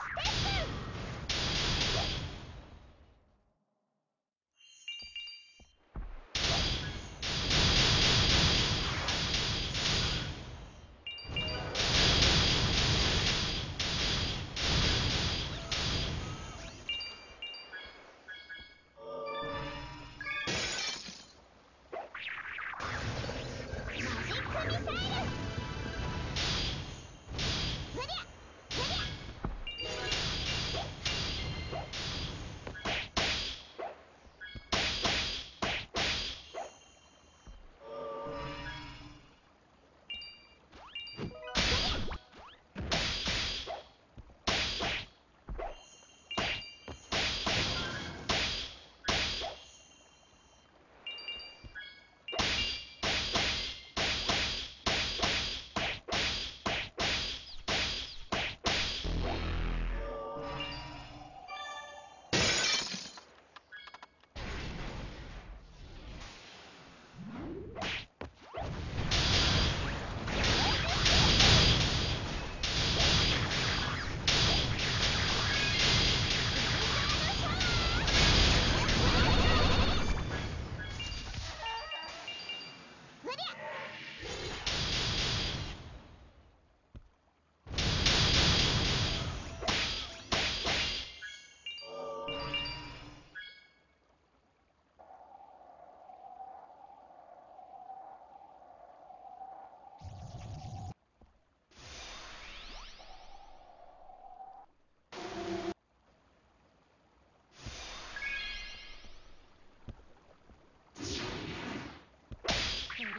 Yeah.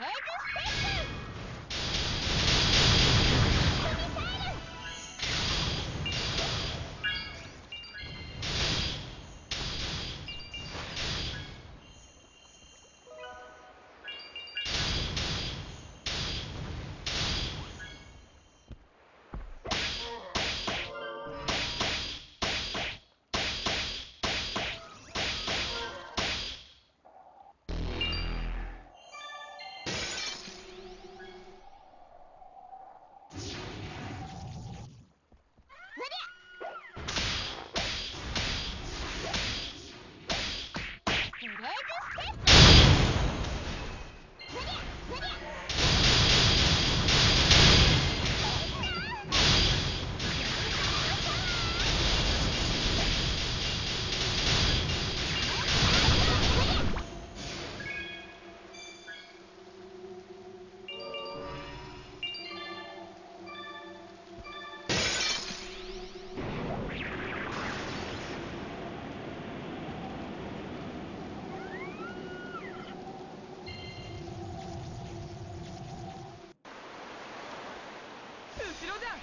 Take 城じゃん。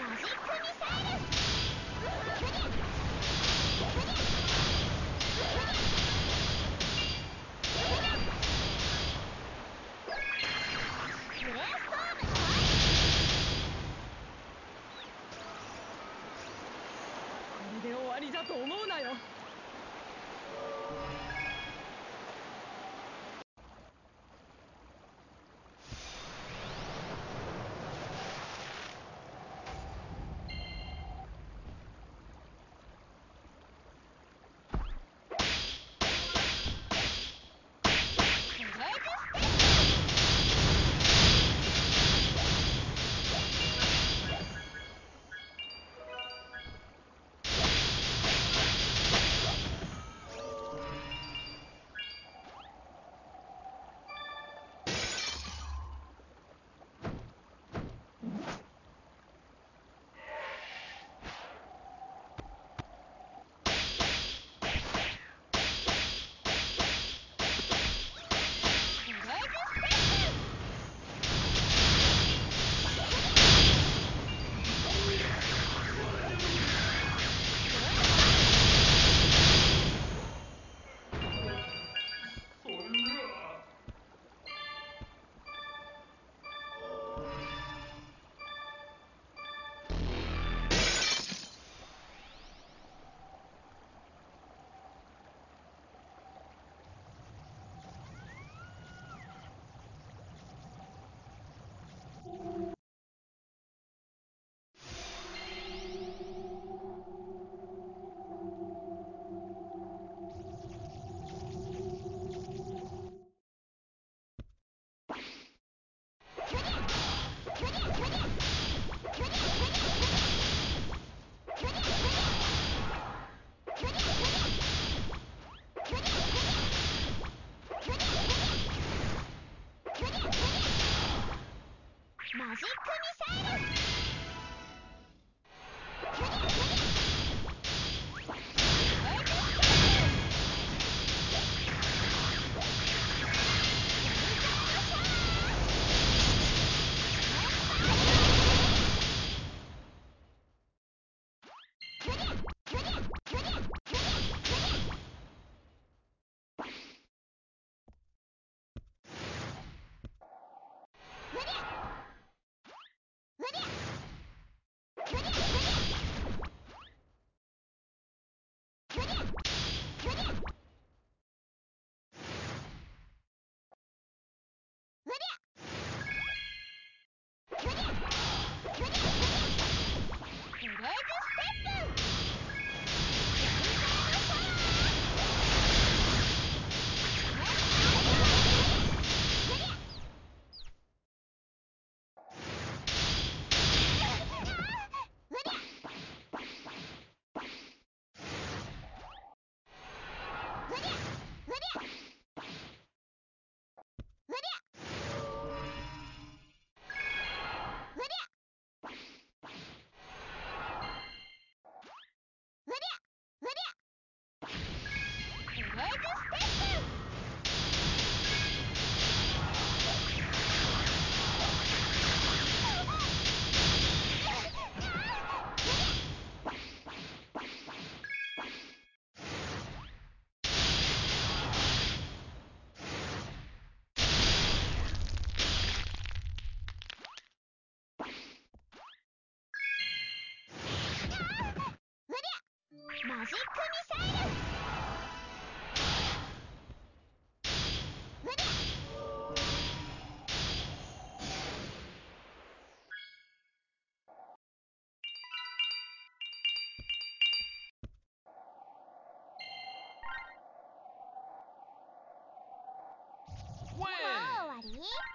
マジックミサイルクリ Ready! マジックミサイルもう終わり？